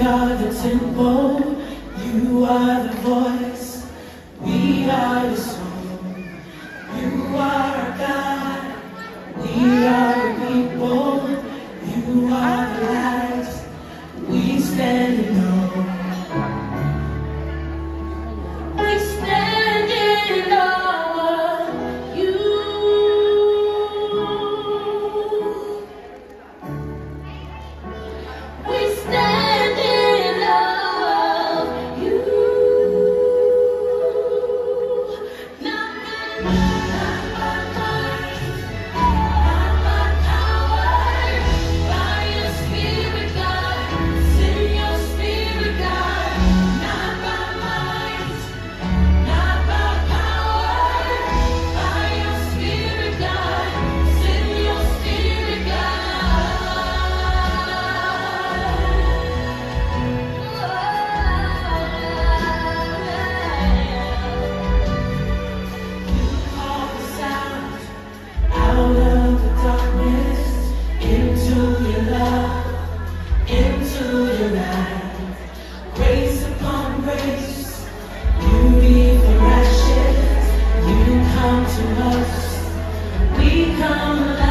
the temple, you are the voice, we are the come to us. We come alive.